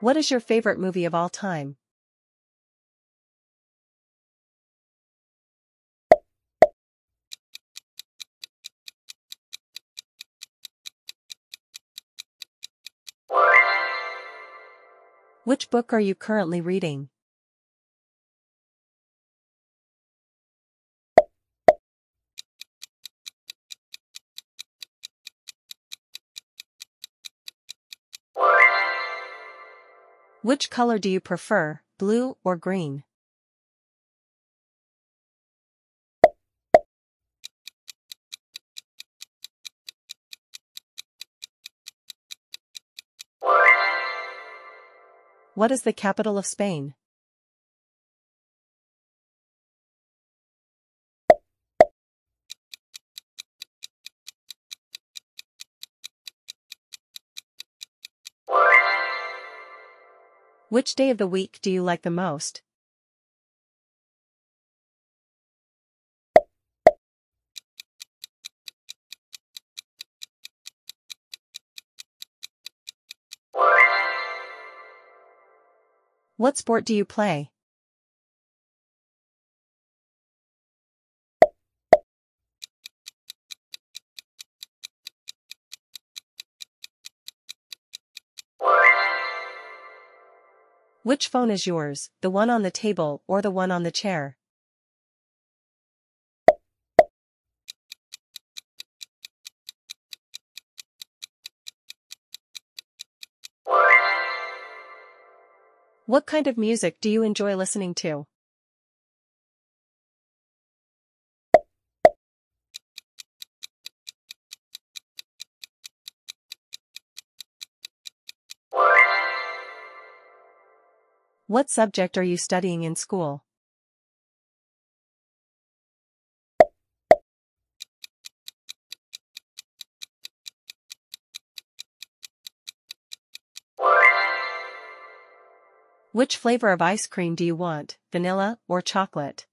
What is your favorite movie of all time? Which book are you currently reading? Which color do you prefer, blue or green? What is the capital of Spain? Which day of the week do you like the most? What sport do you play? Which phone is yours, the one on the table or the one on the chair? What kind of music do you enjoy listening to? What subject are you studying in school? Which flavor of ice cream do you want, vanilla or chocolate?